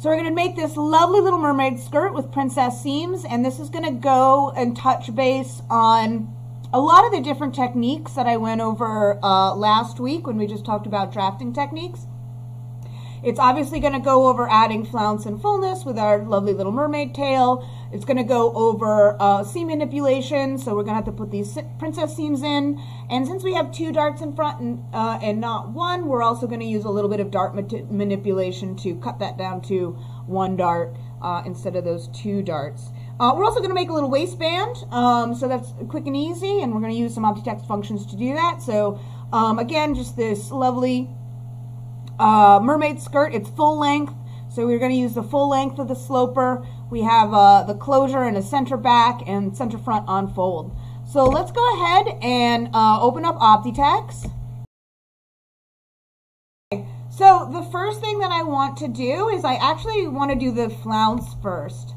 So we're going to make this lovely little mermaid skirt with princess seams, and this is going to go and touch base on a lot of the different techniques that I went over uh, last week when we just talked about drafting techniques. It's obviously going to go over adding flounce and fullness with our lovely little mermaid tail. It's going to go over uh, seam manipulation, so we're going to have to put these princess seams in. And since we have two darts in front and, uh, and not one, we're also going to use a little bit of dart manipulation to cut that down to one dart uh, instead of those two darts. Uh, we're also going to make a little waistband, um, so that's quick and easy, and we're going to use some Optitex functions to do that. So um, again, just this lovely uh, mermaid skirt. It's full length, so we're going to use the full length of the sloper. We have uh, the closure and a center back and center front on fold. So let's go ahead and uh, open up Optitex. So the first thing that I want to do is I actually want to do the flounce first.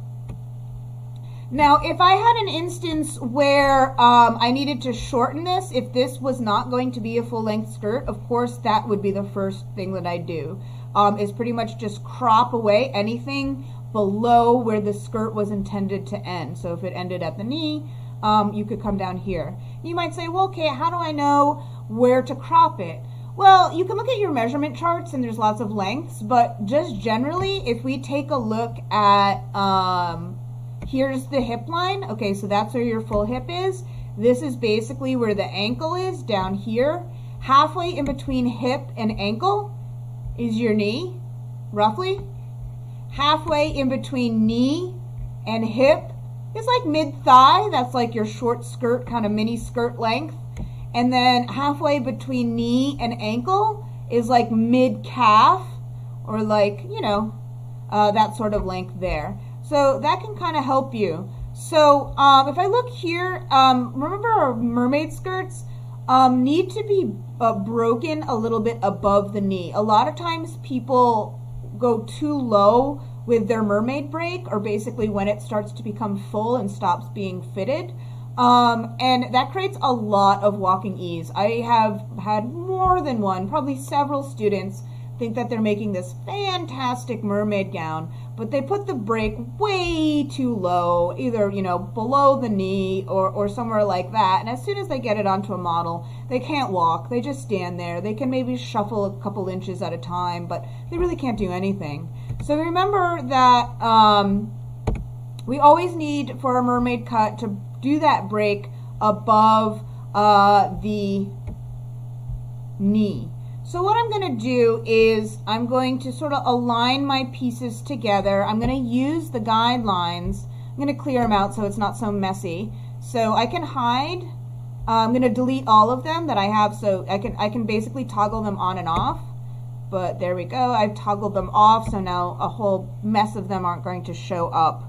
Now, if I had an instance where um, I needed to shorten this, if this was not going to be a full length skirt, of course, that would be the first thing that I do, um, is pretty much just crop away anything below where the skirt was intended to end. So if it ended at the knee, um, you could come down here. You might say, well, okay, how do I know where to crop it? Well, you can look at your measurement charts and there's lots of lengths, but just generally, if we take a look at, um, Here's the hip line. Okay, so that's where your full hip is. This is basically where the ankle is down here. Halfway in between hip and ankle is your knee, roughly. Halfway in between knee and hip is like mid-thigh. That's like your short skirt, kind of mini skirt length. And then halfway between knee and ankle is like mid-calf or like, you know, uh, that sort of length there. So that can kind of help you. So um, if I look here, um, remember our mermaid skirts um, need to be uh, broken a little bit above the knee. A lot of times people go too low with their mermaid break or basically when it starts to become full and stops being fitted. Um, and that creates a lot of walking ease. I have had more than one, probably several students think that they're making this fantastic mermaid gown, but they put the break way too low, either, you know, below the knee or, or somewhere like that. And as soon as they get it onto a model, they can't walk. They just stand there. They can maybe shuffle a couple inches at a time, but they really can't do anything. So remember that um, we always need, for a mermaid cut, to do that break above uh, the knee. So what I'm going to do is I'm going to sort of align my pieces together. I'm going to use the guidelines. I'm going to clear them out so it's not so messy. So I can hide. Uh, I'm going to delete all of them that I have so I can, I can basically toggle them on and off. But there we go. I've toggled them off so now a whole mess of them aren't going to show up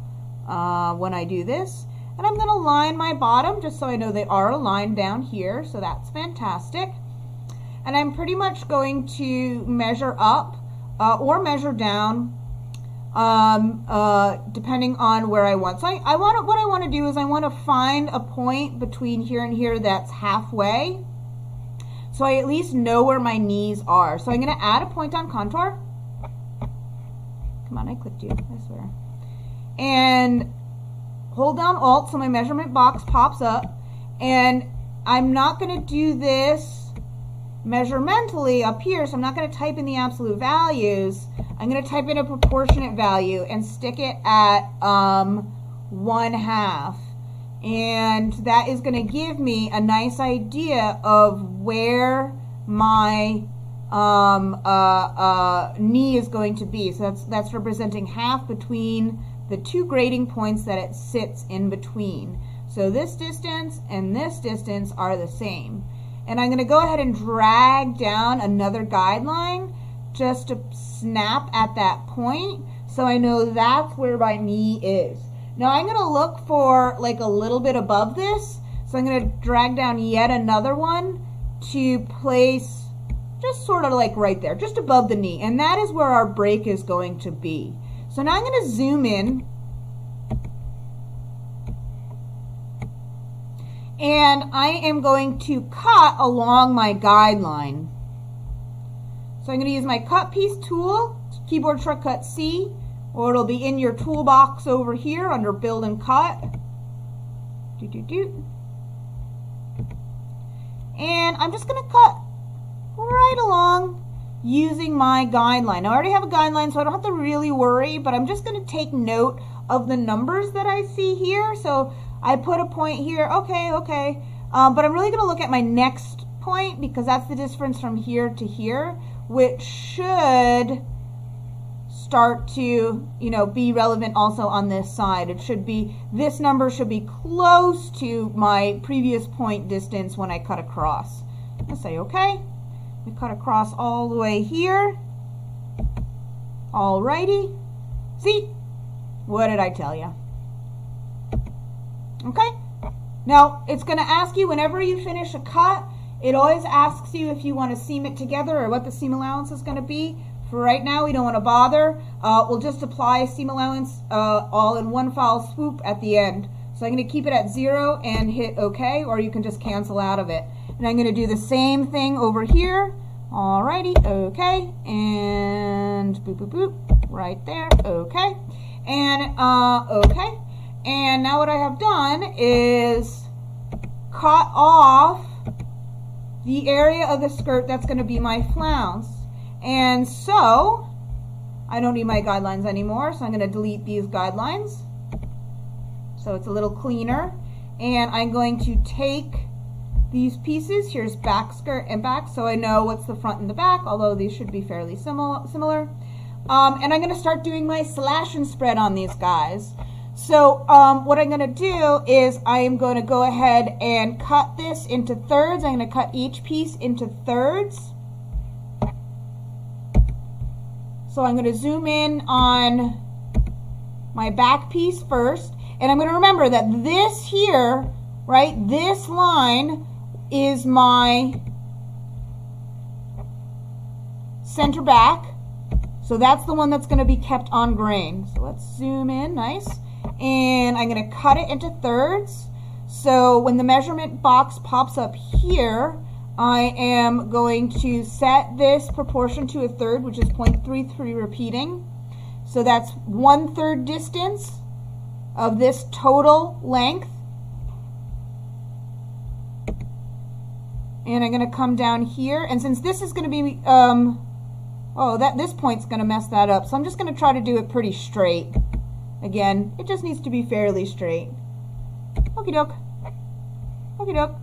uh, when I do this. And I'm going to line my bottom just so I know they are aligned down here. So that's fantastic and I'm pretty much going to measure up uh, or measure down um, uh, depending on where I want. So I, I want what I want to do is I want to find a point between here and here that's halfway. So I at least know where my knees are. So I'm going to add a point on contour. Come on, I clicked you, I swear. And hold down Alt so my measurement box pops up. And I'm not going to do this measurementally up here, so I'm not going to type in the absolute values. I'm going to type in a proportionate value and stick it at um, one half. And that is going to give me a nice idea of where my um, uh, uh, knee is going to be. So that's, that's representing half between the two grading points that it sits in between. So this distance and this distance are the same. And I'm going to go ahead and drag down another guideline just to snap at that point so I know that's where my knee is. Now I'm going to look for like a little bit above this. So I'm going to drag down yet another one to place just sort of like right there, just above the knee. And that is where our break is going to be. So now I'm going to zoom in and I am going to cut along my guideline. So I'm going to use my cut piece tool, keyboard shortcut C, or it'll be in your toolbox over here under build and cut. Do, do, do. And I'm just going to cut right along using my guideline. I already have a guideline, so I don't have to really worry, but I'm just going to take note of the numbers that I see here. So I put a point here. Okay, okay. Um, but I'm really going to look at my next point because that's the difference from here to here, which should start to, you know, be relevant also on this side. It should be, this number should be close to my previous point distance when I cut across. I'll say, okay, we cut across all the way here. Alrighty. See, what did I tell you? Okay. Now, it's going to ask you whenever you finish a cut, it always asks you if you want to seam it together or what the seam allowance is going to be. For right now, we don't want to bother. Uh, we'll just apply seam allowance uh, all in one foul swoop at the end. So I'm going to keep it at zero and hit OK, or you can just cancel out of it. And I'm going to do the same thing over here. Alrighty, OK, and boop, boop, boop, right there, OK. And, uh, OK. And now what I have done is cut off the area of the skirt that's going to be my flounce. And so, I don't need my guidelines anymore, so I'm going to delete these guidelines. So it's a little cleaner. And I'm going to take these pieces. Here's back skirt and back, so I know what's the front and the back, although these should be fairly similar. Um, and I'm going to start doing my slash and spread on these guys. So um, what I'm going to do is I am going to go ahead and cut this into thirds. I'm going to cut each piece into thirds. So I'm going to zoom in on my back piece first. And I'm going to remember that this here, right, this line is my center back. So that's the one that's going to be kept on grain. So let's zoom in, nice. And I'm going to cut it into thirds. So when the measurement box pops up here, I am going to set this proportion to a third, which is 0.33 repeating. So that's one third distance of this total length. And I'm going to come down here. And since this is going to be, um, oh, that this point's going to mess that up. So I'm just going to try to do it pretty straight. Again, it just needs to be fairly straight. Okie doke. Okie doke.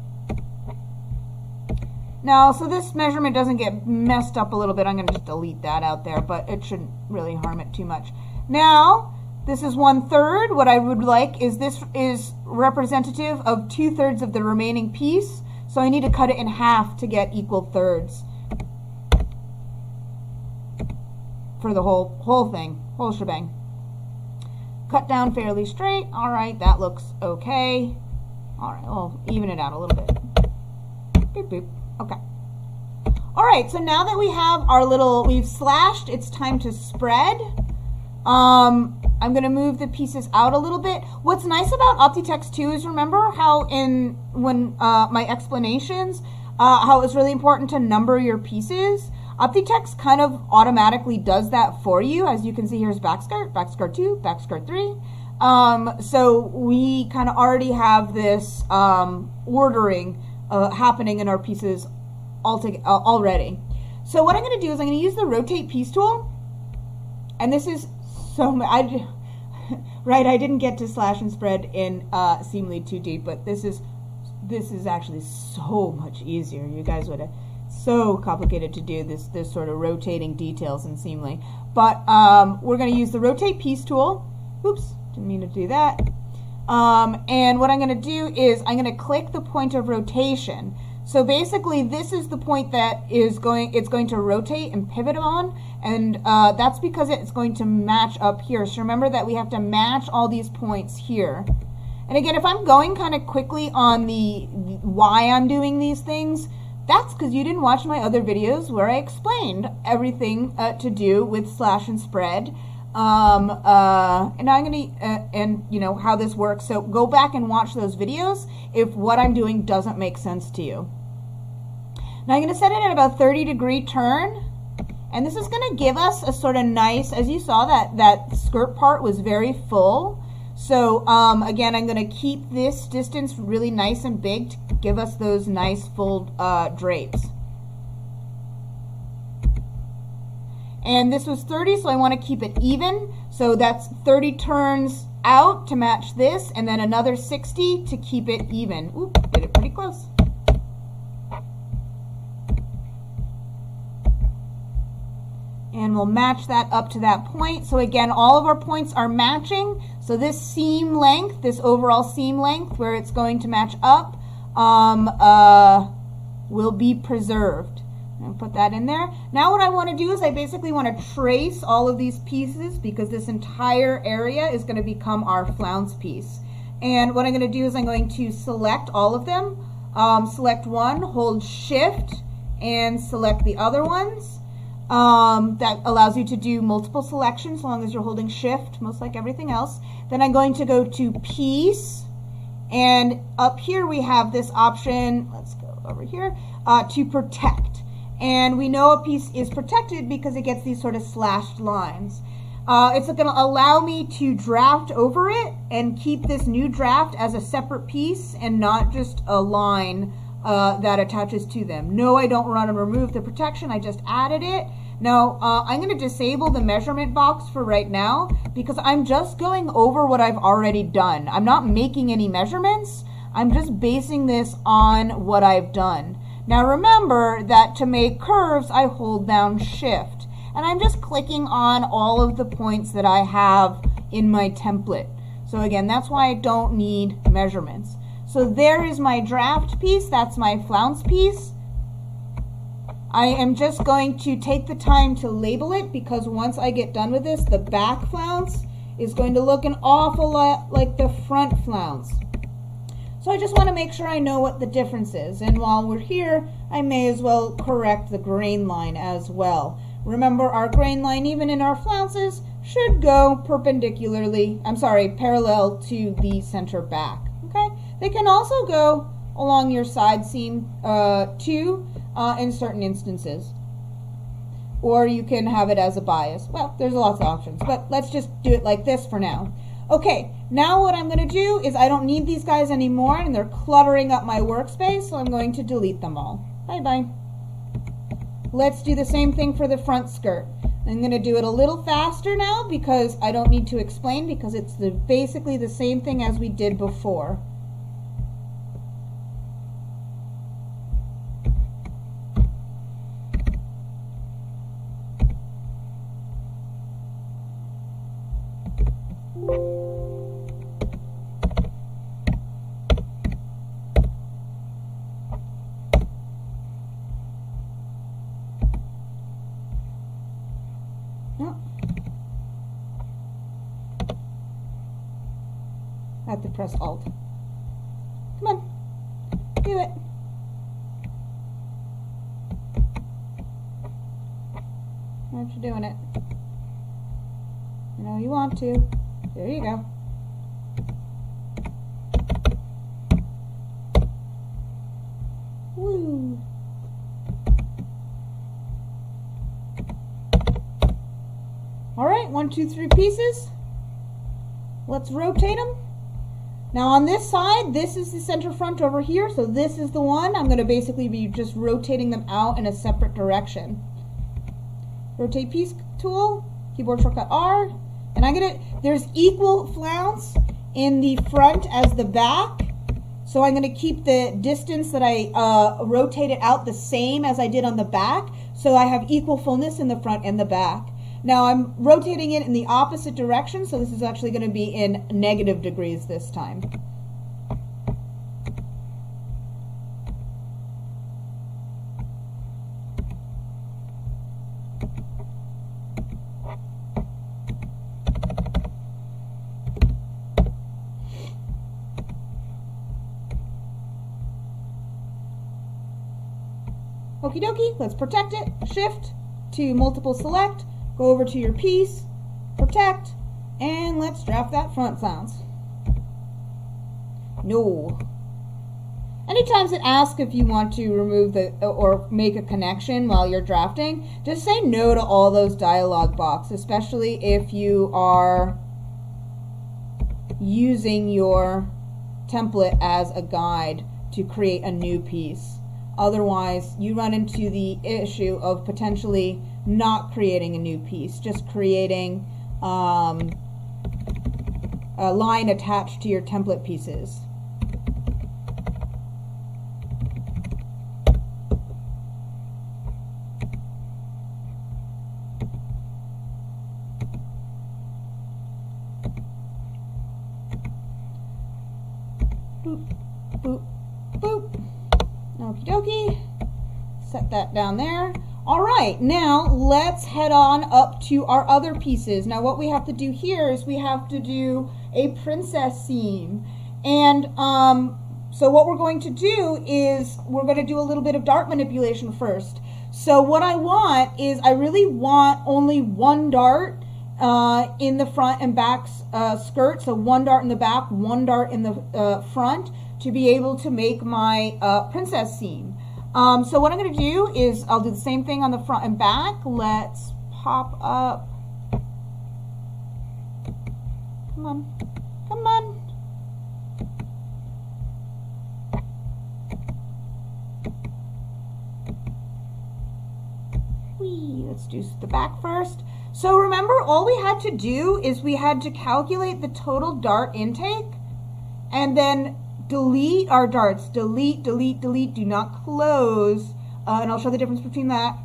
Now, so this measurement doesn't get messed up a little bit. I'm going to just delete that out there, but it shouldn't really harm it too much. Now, this is one third. What I would like is this is representative of two thirds of the remaining piece. So I need to cut it in half to get equal thirds for the whole whole thing, whole shebang. Cut down fairly straight. All right, that looks okay. All right, I'll even it out a little bit. Boop, boop. Okay. All right, so now that we have our little, we've slashed, it's time to spread. Um, I'm going to move the pieces out a little bit. What's nice about Optitex 2 is remember how in, when uh, my explanations, uh, how it's really important to number your pieces. Optitex kind of automatically does that for you. As you can see, here's back skirt, back skirt 2, back skirt 3. Um, so we kind of already have this um, ordering uh, happening in our pieces uh, already. So what I'm going to do is I'm going to use the rotate piece tool. And this is so, I, right, I didn't get to slash and spread in uh, Seamly 2D, but this is, this is actually so much easier. You guys would have, so complicated to do this, this sort of rotating details and Seamly. But um, we're going to use the rotate piece tool. Oops, didn't mean to do that. Um, and what I'm going to do is I'm going to click the point of rotation. So basically, this is the point that is going, it's going to rotate and pivot on, and uh, that's because it's going to match up here. So remember that we have to match all these points here. And again, if I'm going kind of quickly on the why I'm doing these things, that's because you didn't watch my other videos where I explained everything uh, to do with slash and spread um, uh, and I'm gonna uh, and you know how this works. So go back and watch those videos if what I'm doing doesn't make sense to you. Now I'm gonna set it at about 30 degree turn, And this is going to give us a sort of nice, as you saw, that, that skirt part was very full. So um, again, I'm going to keep this distance really nice and big to give us those nice full uh, drapes. And this was 30, so I want to keep it even. So that's 30 turns out to match this, and then another 60 to keep it even. Ooh, did it pretty close. And we'll match that up to that point. So again, all of our points are matching. So this seam length, this overall seam length where it's going to match up, um, uh, will be preserved. And put that in there. Now what I want to do is I basically want to trace all of these pieces because this entire area is going to become our flounce piece. And what I'm going to do is I'm going to select all of them. Um, select one, hold shift, and select the other ones. Um, that allows you to do multiple selections as long as you're holding shift, most like everything else. Then I'm going to go to piece, and up here we have this option, let's go over here, uh, to protect. And we know a piece is protected because it gets these sort of slashed lines. Uh, it's going to allow me to draft over it and keep this new draft as a separate piece and not just a line uh, that attaches to them. No, I don't run and remove the protection. I just added it. Now, uh, I'm going to disable the measurement box for right now because I'm just going over what I've already done. I'm not making any measurements. I'm just basing this on what I've done. Now remember that to make curves, I hold down shift. And I'm just clicking on all of the points that I have in my template. So again, that's why I don't need measurements. So there is my draft piece. That's my flounce piece. I am just going to take the time to label it because once I get done with this, the back flounce is going to look an awful lot like the front flounce. So I just want to make sure I know what the difference is. And while we're here, I may as well correct the grain line as well. Remember, our grain line, even in our flounces, should go perpendicularly, I'm sorry, parallel to the center back. Okay? They can also go along your side seam uh, too uh, in certain instances. Or you can have it as a bias. Well, there's lots of options, but let's just do it like this for now. Okay, now what I'm going to do is I don't need these guys anymore and they're cluttering up my workspace, so I'm going to delete them all. Bye-bye. Let's do the same thing for the front skirt. I'm going to do it a little faster now because I don't need to explain because it's the, basically the same thing as we did before. I have to press Alt. Come on. Do it. You doing it? You know you want to. There you go. Woo. All right, one, two, three pieces. Let's rotate them. Now on this side, this is the center front over here, so this is the one. I'm going to basically be just rotating them out in a separate direction. Rotate piece tool, keyboard shortcut R, and I'm going to, there's equal flounce in the front as the back, so I'm going to keep the distance that I uh, rotated out the same as I did on the back, so I have equal fullness in the front and the back. Now I'm rotating it in the opposite direction, so this is actually going to be in negative degrees this time. Okie dokie, let's protect it. Shift to multiple select. Go over to your piece, protect, and let's draft that front flounce. No. Anytime it asks if you want to remove the or make a connection while you're drafting, just say no to all those dialog boxes, especially if you are using your template as a guide to create a new piece. Otherwise, you run into the issue of potentially not creating a new piece, just creating um, a line attached to your template pieces. Boop, boop, boop. Okie dokie. Set that down there. All right, now let's head on up to our other pieces. Now what we have to do here is we have to do a princess seam. And um, so what we're going to do is we're going to do a little bit of dart manipulation first. So what I want is I really want only one dart uh, in the front and back uh, skirt. So one dart in the back, one dart in the uh, front to be able to make my uh, princess seam. Um, so what I'm going to do is I'll do the same thing on the front and back. Let's pop up. Come on. Come on. Let's do the back first. So remember, all we had to do is we had to calculate the total dart intake and then delete our darts. Delete, delete, delete. Do not close. Uh, and I'll show the difference between that.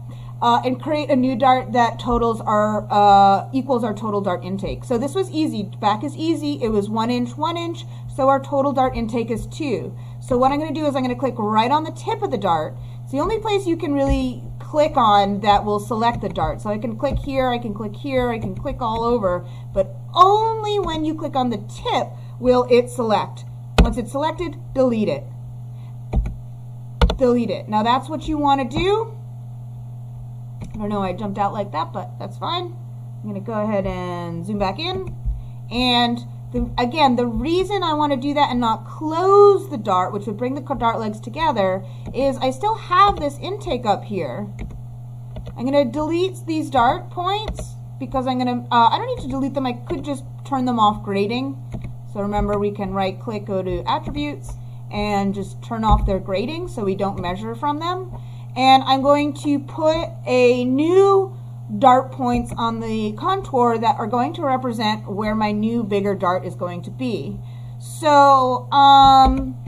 Uh, and create a new dart that totals our uh, equals our total dart intake. So this was easy. Back is easy. It was one inch, one inch. So our total dart intake is two. So what I'm going to do is I'm going to click right on the tip of the dart. It's the only place you can really click on that will select the dart. So I can click here, I can click here, I can click all over, but only when you click on the tip will it select. Once it's selected, delete it. Delete it. Now that's what you want to do. I don't know I jumped out like that, but that's fine. I'm going to go ahead and zoom back in. And the, again, the reason I want to do that and not close the dart, which would bring the dart legs together, is I still have this intake up here. I'm going to delete these dart points because I'm going to, uh, I don't need to delete them. I could just turn them off grading. So remember, we can right click, go to attributes, and just turn off their grading so we don't measure from them. And I'm going to put a new dart points on the contour that are going to represent where my new bigger dart is going to be. So, um,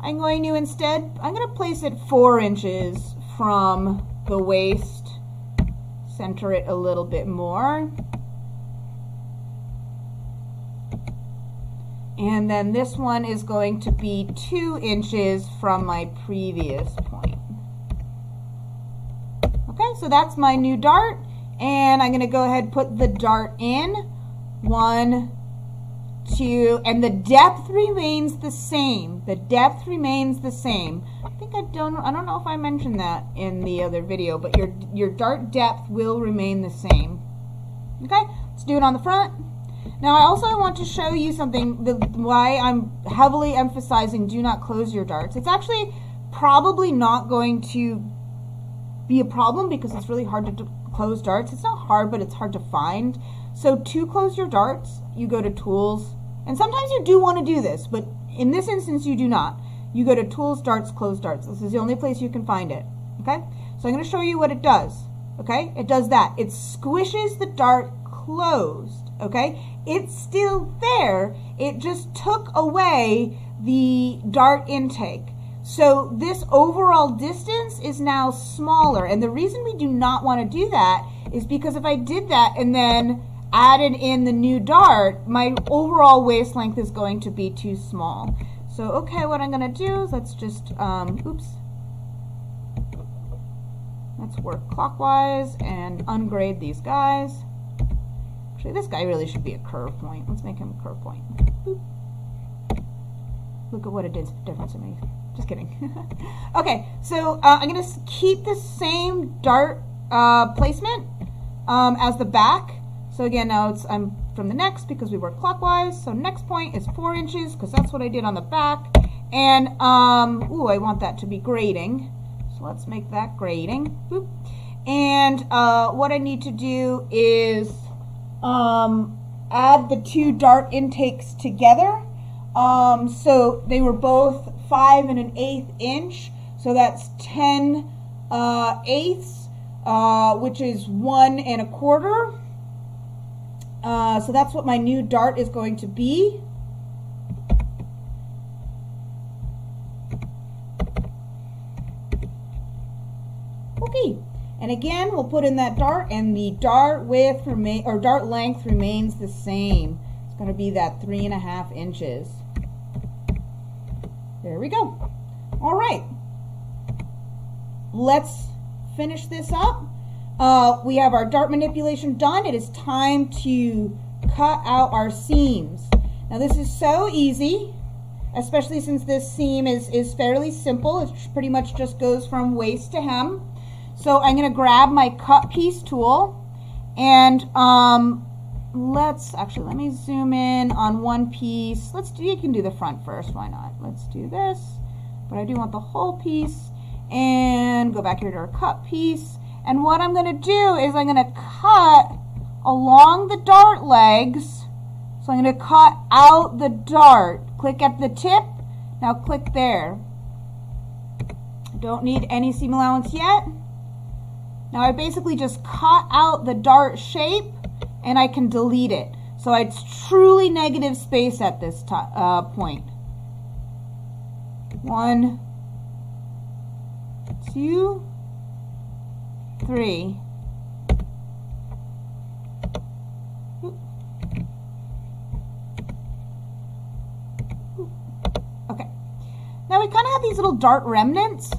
I'm going to instead, I'm going to place it four inches from the waist, center it a little bit more. And then this one is going to be two inches from my previous point. Okay, so that's my new dart. And I'm going to go ahead and put the dart in. One, two, and the depth remains the same. The depth remains the same. I think I don't I don't know if I mentioned that in the other video, but your your dart depth will remain the same. Okay, let's do it on the front. Now I also want to show you something the, why I'm heavily emphasizing do not close your darts. It's actually probably not going to be a problem because it's really hard to close darts. It's not hard, but it's hard to find. So to close your darts, you go to Tools, and sometimes you do want to do this, but in this instance you do not. You go to Tools, Darts, Close Darts. This is the only place you can find it. Okay? So I'm going to show you what it does. Okay? It does that. It squishes the dart closed. Okay? It's still there. It just took away the dart intake. So this overall distance is now smaller. And the reason we do not want to do that is because if I did that and then added in the new dart, my overall waist length is going to be too small. So, okay, what I'm going to do is let's just, um, oops. Let's work clockwise and ungrade these guys. Actually, this guy really should be a curve point. Let's make him a curve point. Boop. Look at what a difference it me. Just kidding. okay, so uh, I'm going to keep the same dart uh, placement um, as the back. So again, now it's I'm from the next because we work clockwise. So next point is four inches because that's what I did on the back. And, um, ooh, I want that to be grading. So let's make that grading. Boop. And uh, what I need to do is um, add the two dart intakes together. Um, so they were both five and an eighth inch. So that's 10 uh, eighths, uh, which is one and a quarter. Uh, so that's what my new dart is going to be. Okay, and again, we'll put in that dart and the dart width remain or dart length remains the same. It's going to be that three and a half inches. There we go. All right. Let's finish this up. Uh, we have our dart manipulation done. It is time to cut out our seams. Now this is so easy, especially since this seam is, is fairly simple. It pretty much just goes from waist to hem. So I'm going to grab my cut piece tool and um, let's actually, let me zoom in on one piece. Let's do, you can do the front first. Why not? Let's do this. But I do want the whole piece and go back here to our cut piece. And what I'm going to do is I'm going to cut along the dart legs. So I'm going to cut out the dart. Click at the tip. Now click there. Don't need any seam allowance yet. Now I basically just cut out the dart shape and I can delete it. So it's truly negative space at this uh, point. One, two, three. Okay. Now we kind of have these little dart remnants.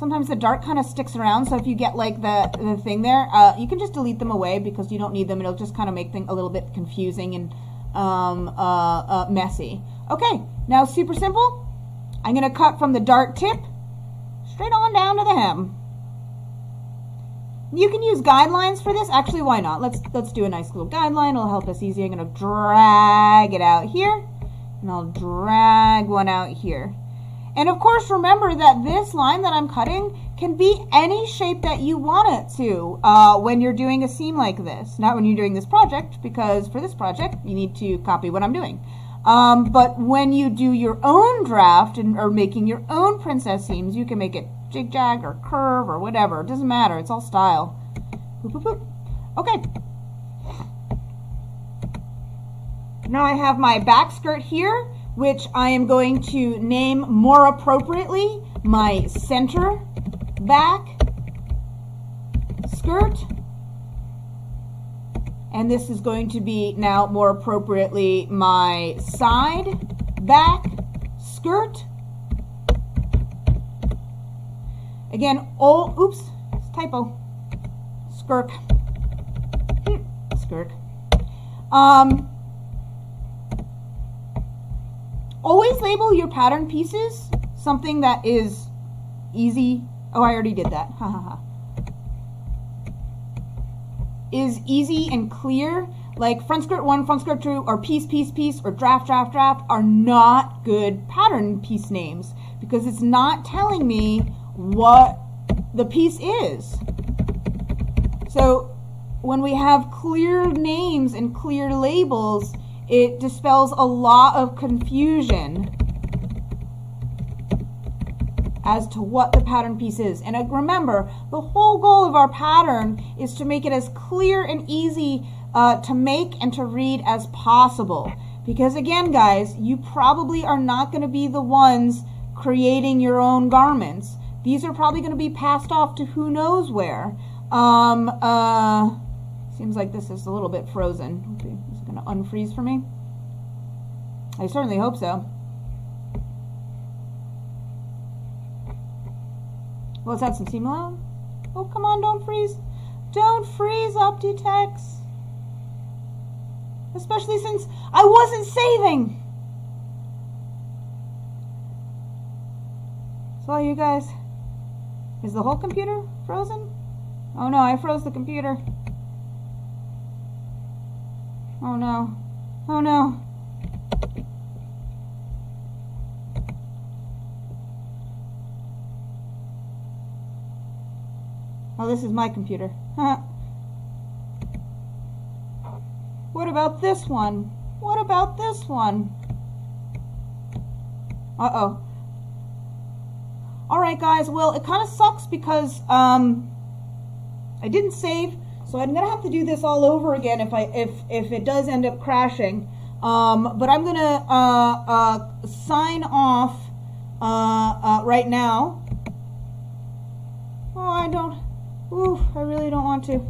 Sometimes the dart kind of sticks around, so if you get like the, the thing there, uh, you can just delete them away because you don't need them. It'll just kind of make things a little bit confusing and um, uh, uh, messy. Okay, now super simple. I'm going to cut from the dart tip straight on down to the hem. You can use guidelines for this. Actually, why not? Let's let's do a nice little guideline. It'll help us easy. I'm going to drag it out here, and I'll drag one out here. And of course, remember that this line that I'm cutting can be any shape that you want it to uh, when you're doing a seam like this. Not when you're doing this project, because for this project, you need to copy what I'm doing. Um, but when you do your own draft and or making your own princess seams, you can make it jig-jag or curve or whatever. It doesn't matter. It's all style. Boop, boop, boop. Okay. Now I have my back skirt here, which I am going to name more appropriately my center back skirt. And this is going to be now more appropriately my side back skirt. Again, oh, oops, typo. Skirk. Skirk. Um, always label your pattern pieces something that is easy. Oh, I already did that. Ha ha ha. Is easy and clear. Like front skirt one, front skirt two, or piece, piece, piece, or draft, draft, draft are not good pattern piece names because it's not telling me what the piece is. So when we have clear names and clear labels, it dispels a lot of confusion as to what the pattern piece is. And remember, the whole goal of our pattern is to make it as clear and easy uh, to make and to read as possible. Because again, guys, you probably are not going to be the ones creating your own garments. These are probably going to be passed off to who knows where. Um, uh, seems like this is a little bit frozen. Okay, to unfreeze for me? I certainly hope so. Let's add some allowance. Oh, come on, don't freeze. Don't freeze, Optitex. Especially since I wasn't saving. So you guys, is the whole computer frozen? Oh no, I froze the computer. Oh no. Oh no. Oh, this is my computer. Huh What about this one? What about this one? Uh-oh. Alright, guys. Well, it kind of sucks because um, I didn't save, so I'm going to have to do this all over again if I if, if it does end up crashing. Um, but I'm going to uh, uh, sign off uh, uh, right now. Oh, I don't... Ooh, I really don't want to.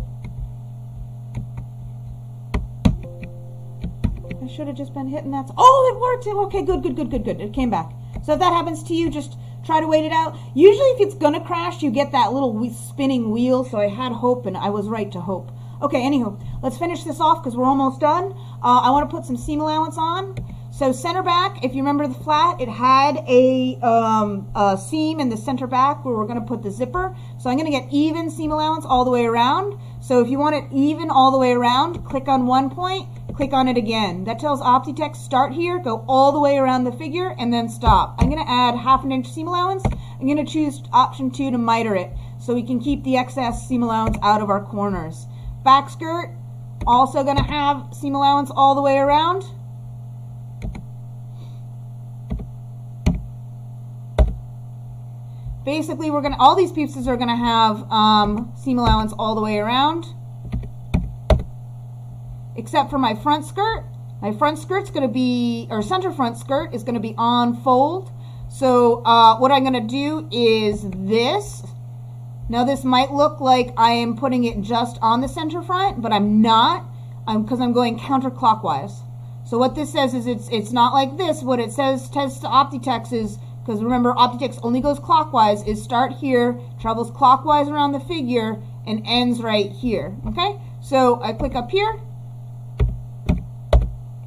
I should have just been hitting that. Oh, it worked. Okay, good, good, good, good, good. It came back. So if that happens to you, just try to wait it out. Usually if it's going to crash, you get that little spinning wheel. So I had hope and I was right to hope. Okay, anywho, let's finish this off because we're almost done. Uh, I want to put some seam allowance on. So center back, if you remember the flat, it had a, um, a seam in the center back where we're going to put the zipper. So I'm going to get even seam allowance all the way around. So if you want it even all the way around, click on one point, click on it again. That tells Optitex start here, go all the way around the figure, and then stop. I'm going to add half an inch seam allowance. I'm going to choose option two to miter it so we can keep the excess seam allowance out of our corners. Back skirt, also going to have seam allowance all the way around. basically we're going to, all these pieces are going to have um, seam allowance all the way around, except for my front skirt. My front skirt's going to be, or center front skirt is going to be on fold. So uh, what I'm going to do is this. Now this might look like I am putting it just on the center front, but I'm not, because I'm, I'm going counterclockwise. So what this says is it's it's not like this. What it says, says to Optitex is because remember Optitex only goes clockwise, is start here, travels clockwise around the figure, and ends right here, okay? So I click up here,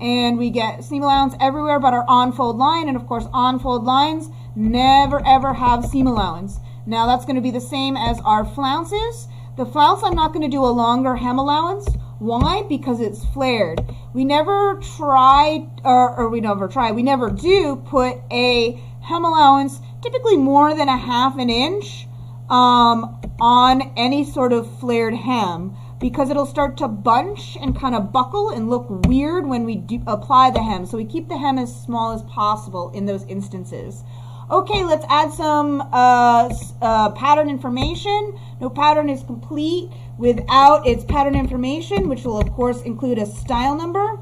and we get seam allowance everywhere but our on-fold line, and of course on-fold lines never ever have seam allowance. Now that's going to be the same as our flounces. The flounce I'm not going to do a longer hem allowance. Why? Because it's flared. We never try, or, or we never try, we never do put a hem allowance, typically more than a half an inch um, on any sort of flared hem because it'll start to bunch and kind of buckle and look weird when we apply the hem. So we keep the hem as small as possible in those instances. Okay, let's add some uh, uh, pattern information. No pattern is complete without its pattern information, which will of course include a style number,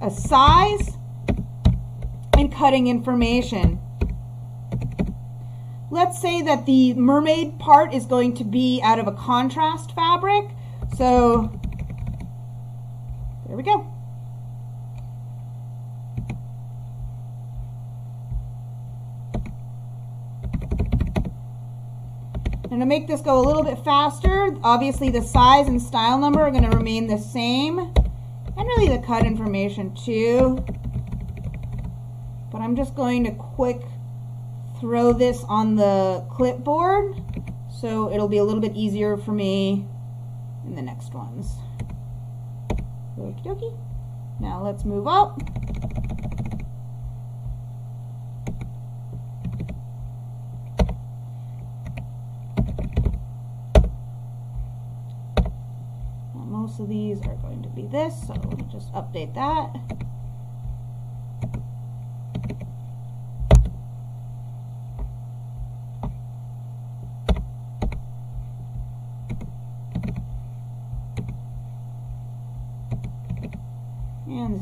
a size, and cutting information. Let's say that the mermaid part is going to be out of a contrast fabric. So there we go. And to make this go a little bit faster, obviously the size and style number are going to remain the same. And really the cut information too. But I'm just going to quick throw this on the clipboard so it'll be a little bit easier for me in the next ones. Okie dokie. Now let's move up. Now most of these are going to be this, so let me just update that.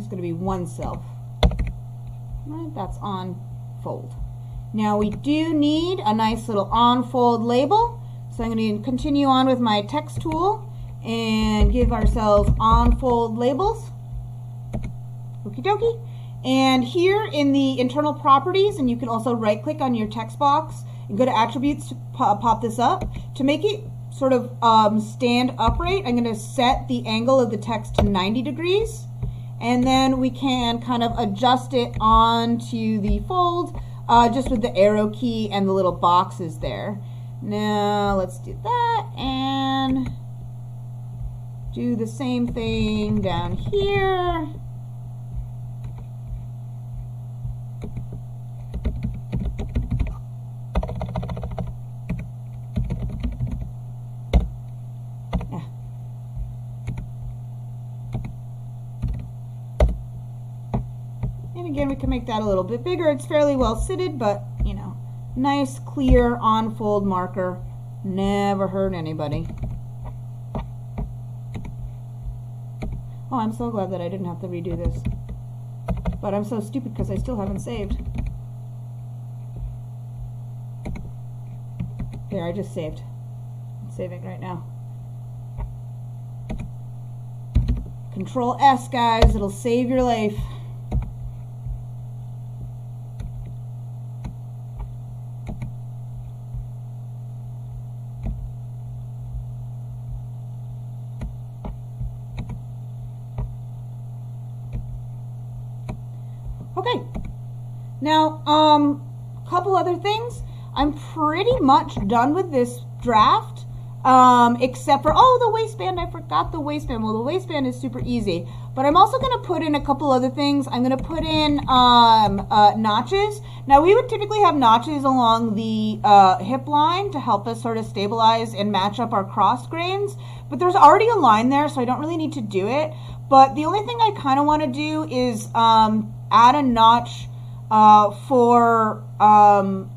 Is going to be one self. Right, that's on fold. Now we do need a nice little on fold label. So I'm going to continue on with my text tool and give ourselves on fold labels. Okie dokie. And here in the internal properties, and you can also right click on your text box and go to attributes to pop this up. To make it sort of um, stand upright, I'm going to set the angle of the text to 90 degrees and then we can kind of adjust it onto the fold uh, just with the arrow key and the little boxes there. Now let's do that and Do the same thing down here. Again, we can make that a little bit bigger. It's fairly well sitted, but, you know, nice, clear, on-fold marker. Never hurt anybody. Oh, I'm so glad that I didn't have to redo this. But I'm so stupid because I still haven't saved. There, I just saved. I'm saving right now. Control S, guys. It'll save your life. Okay. Now, um, a couple other things. I'm pretty much done with this draft, um, except for, oh, the waistband. I forgot the waistband. Well, the waistband is super easy. But I'm also going to put in a couple other things. I'm going to put in um, uh, notches. Now, we would typically have notches along the uh, hip line to help us sort of stabilize and match up our cross grains. But there's already a line there, so I don't really need to do it. But the only thing I kind of want to do is um, add a notch uh, for um,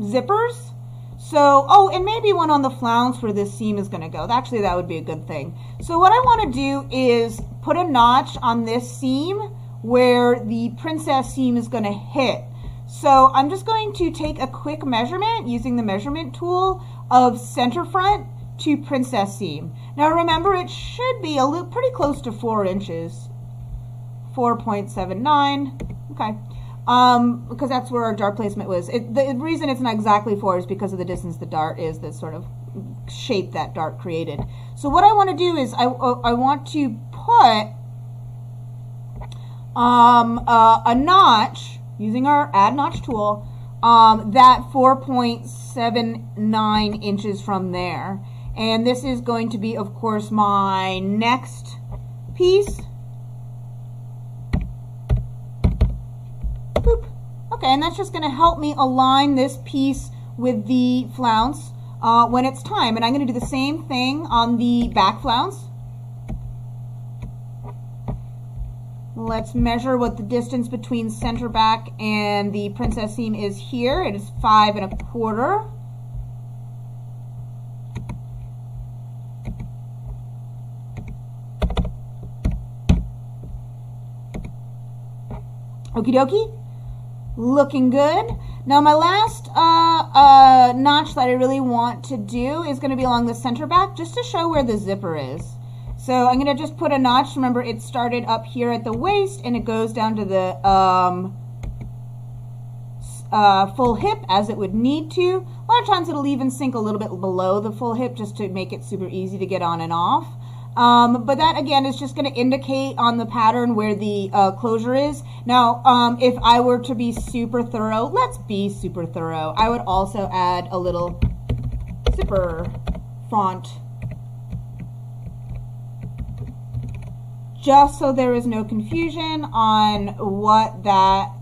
zippers. So, oh, and maybe one on the flounce where this seam is going to go. Actually, that would be a good thing. So what I want to do is put a notch on this seam where the princess seam is going to hit. So I'm just going to take a quick measurement using the measurement tool of center front to princess seam. Now remember, it should be a little pretty close to four inches. 4.79. Okay. Um, because that's where our dart placement was. It, the reason it's not exactly four is because of the distance the dart is that sort of shape that dart created. So what I want to do is I, I want to put um, uh, a notch using our add notch tool um, that 4.79 inches from there. And this is going to be, of course, my next piece. Boop. Okay, and that's just going to help me align this piece with the flounce uh, when it's time. And I'm going to do the same thing on the back flounce. Let's measure what the distance between center back and the princess seam is here. It is five and a quarter. Okie dokie. Looking good. Now my last uh, uh, notch that I really want to do is going to be along the center back just to show where the zipper is. So I'm going to just put a notch. Remember it started up here at the waist and it goes down to the um, uh, full hip as it would need to. A lot of times it'll even sink a little bit below the full hip just to make it super easy to get on and off. Um, but that again is just going to indicate on the pattern where the uh, closure is. Now, um, if I were to be super thorough, let's be super thorough. I would also add a little zipper font just so there is no confusion on what that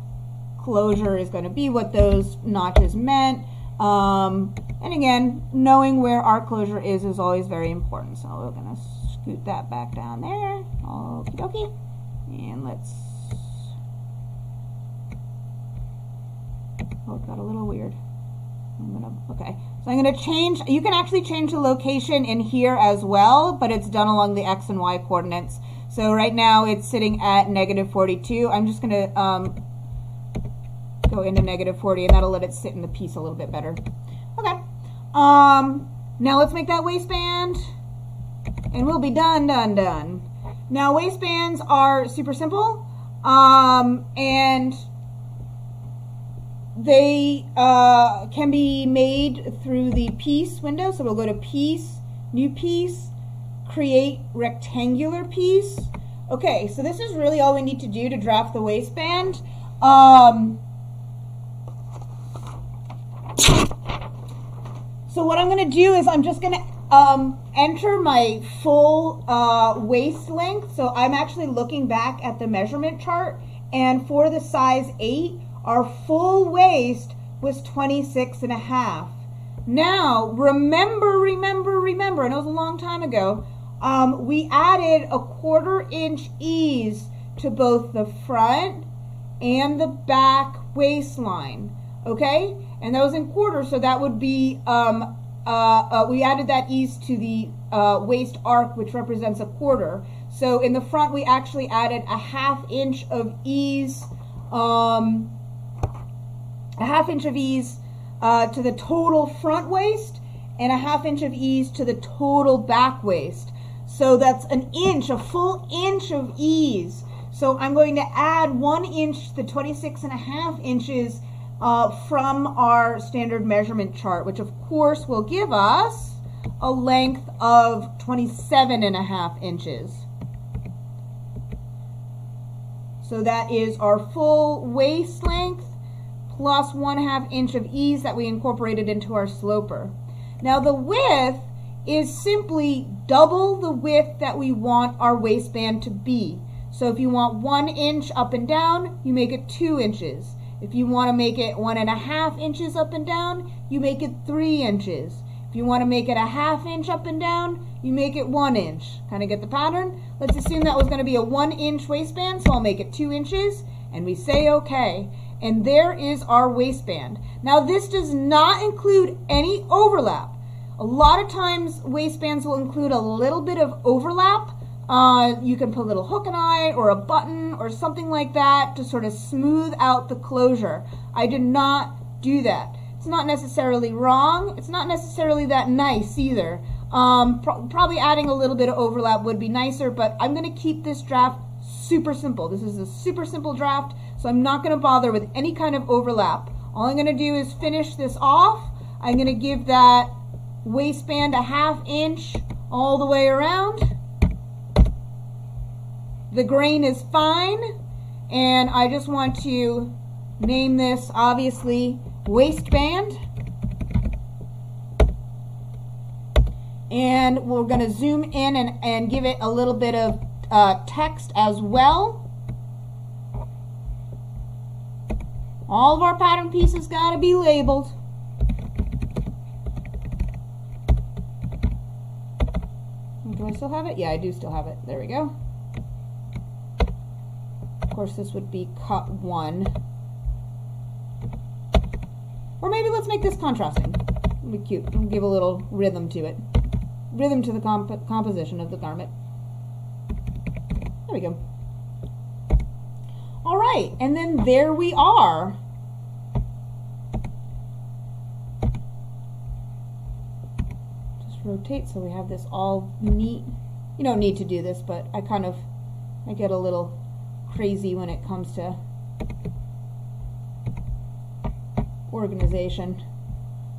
closure is going to be, what those notches meant. Um, and again, knowing where our closure is is always very important. So we're going to scoot that back down there. Okie dokie. And let's... Oh, it got a little weird. I'm gonna, okay. So I'm gonna change, you can actually change the location in here as well, but it's done along the X and Y coordinates. So right now it's sitting at negative 42. I'm just gonna um, go into negative 40 and that'll let it sit in the piece a little bit better. Okay. Um, now let's make that waistband and we'll be done, done, done. Now waistbands are super simple um, and they uh, can be made through the piece window. So we'll go to piece, new piece, create rectangular piece. Okay, so this is really all we need to do to draft the waistband. Um, so what I'm going to do is I'm just going to um, enter my full uh, waist length. So I'm actually looking back at the measurement chart, and for the size 8, our full waist was 26 and a half. Now, remember, remember, remember, I know it was a long time ago, um, we added a quarter inch ease to both the front and the back waistline, okay? And that was in quarters, so that would be um, uh, uh, we added that ease to the uh, waist arc, which represents a quarter. So in the front, we actually added a half inch of ease, um, a half inch of ease uh, to the total front waist, and a half inch of ease to the total back waist. So that's an inch, a full inch of ease. So I'm going to add one inch, the 26 and a half inches uh, from our standard measurement chart, which of course will give us a length of 27 and a half inches. So that is our full waist length plus one half inch of ease that we incorporated into our sloper. Now the width is simply double the width that we want our waistband to be. So if you want one inch up and down, you make it two inches. If you want to make it one and a half inches up and down, you make it three inches. If you want to make it a half inch up and down, you make it one inch. Kind of get the pattern? Let's assume that was going to be a one inch waistband, so I'll make it two inches, and we say okay. And there is our waistband. Now this does not include any overlap. A lot of times waistbands will include a little bit of overlap, uh, you can put a little hook and eye or a button or something like that to sort of smooth out the closure. I did not do that. It's not necessarily wrong. It's not necessarily that nice either. Um, pro probably adding a little bit of overlap would be nicer, but I'm going to keep this draft super simple. This is a super simple draft, so I'm not going to bother with any kind of overlap. All I'm going to do is finish this off. I'm going to give that waistband a half inch all the way around. The grain is fine, and I just want to name this, obviously, waistband. And we're going to zoom in and, and give it a little bit of uh, text as well. All of our pattern pieces got to be labeled. Do I still have it? Yeah, I do still have it. There we go course, this would be cut one. Or maybe let's make this contrasting. It'll be cute. It'll give a little rhythm to it. Rhythm to the comp composition of the garment. There we go. All right, and then there we are. Just rotate so we have this all neat. You don't need to do this, but I kind of, I get a little crazy when it comes to organization.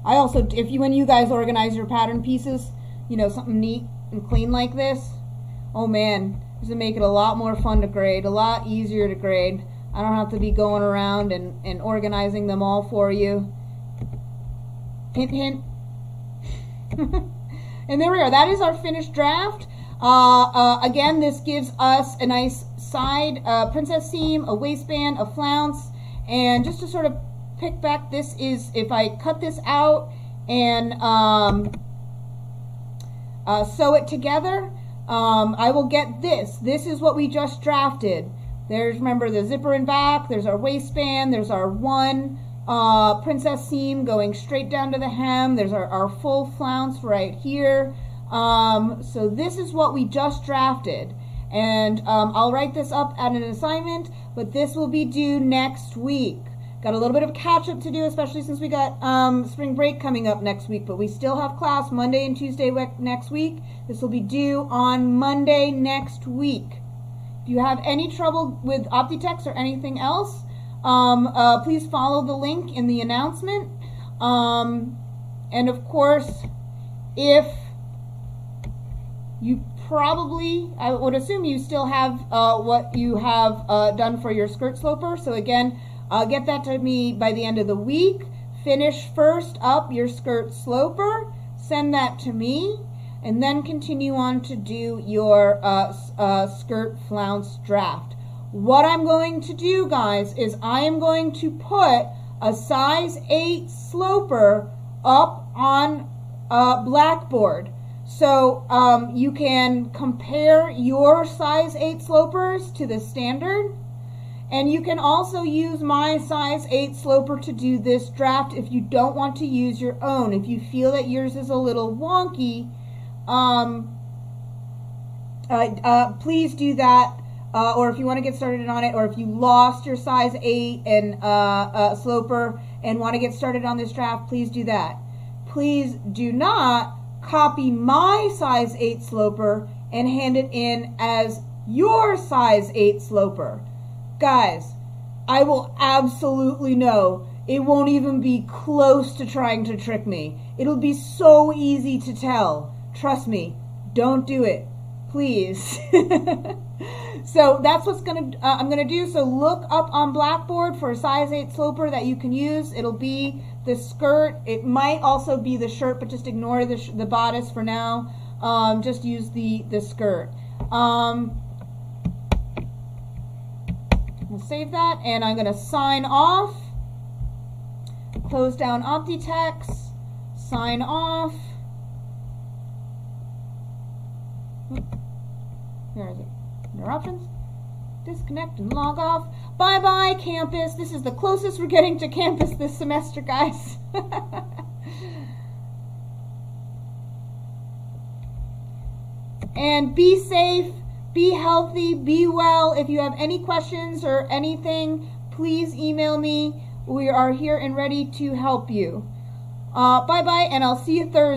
I also, if you, when you guys organize your pattern pieces, you know, something neat and clean like this, oh man, this will make it a lot more fun to grade, a lot easier to grade. I don't have to be going around and, and organizing them all for you. Hint, hint. and there we are. That is our finished draft. Uh, uh, again, this gives us a nice side uh, princess seam, a waistband, a flounce, and just to sort of pick back, this is, if I cut this out and um, uh, sew it together, um, I will get this. This is what we just drafted. There's, remember, the zipper in back, there's our waistband, there's our one uh, princess seam going straight down to the hem, there's our, our full flounce right here. Um, so this is what we just drafted. And um, I'll write this up at an assignment, but this will be due next week. Got a little bit of catch up to do, especially since we got um, spring break coming up next week, but we still have class Monday and Tuesday next week. This will be due on Monday next week. If you have any trouble with Optitex or anything else, um, uh, please follow the link in the announcement. Um, and of course, if you probably, I would assume you still have uh, what you have uh, done for your skirt sloper. So again, uh, get that to me by the end of the week. Finish first up your skirt sloper. Send that to me. and then continue on to do your uh, uh, skirt flounce draft. What I'm going to do, guys, is I am going to put a size 8 sloper up on a Blackboard. So um, you can compare your size 8 slopers to the standard. And you can also use my size 8 sloper to do this draft if you don't want to use your own. If you feel that yours is a little wonky, um, uh, uh, please do that. Uh, or if you want to get started on it, or if you lost your size 8 and uh, uh, sloper and want to get started on this draft, please do that. Please do not copy my size 8 sloper and hand it in as your size 8 sloper. Guys, I will absolutely know it won't even be close to trying to trick me. It'll be so easy to tell. Trust me, don't do it. Please. so that's what's gonna uh, I'm gonna do. So look up on Blackboard for a size 8 sloper that you can use. It'll be the skirt. It might also be the shirt, but just ignore the, the bodice for now. Um, just use the, the skirt. Um, we'll save that, and I'm going to sign off. Close down Optitex. Sign off. Where is it? Under options? Disconnect and log off. Bye bye, campus. This is the closest we're getting to campus this semester, guys. and be safe, be healthy, be well. If you have any questions or anything, please email me. We are here and ready to help you. Uh, bye bye, and I'll see you Thursday.